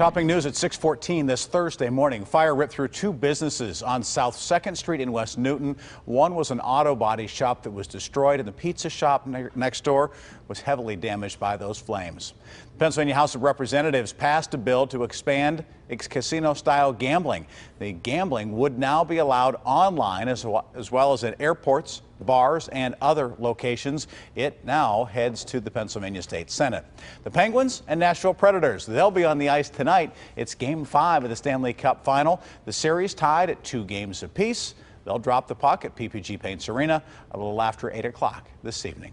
Topping news at 614 this Thursday morning. Fire ripped through two businesses on South 2nd Street in West Newton. One was an auto body shop that was destroyed and the pizza shop ne next door was heavily damaged by those flames. The Pennsylvania House of Representatives passed a bill to expand casino style gambling. The gambling would now be allowed online as well as, well as at airports, bars and other locations. It now heads to the Pennsylvania State Senate. The Penguins and Nashville Predators, they'll be on the ice tonight. It's game five of the Stanley Cup final. The series tied at two games apiece. They'll drop the puck at PPG Paints Arena a little after 8 o'clock this evening.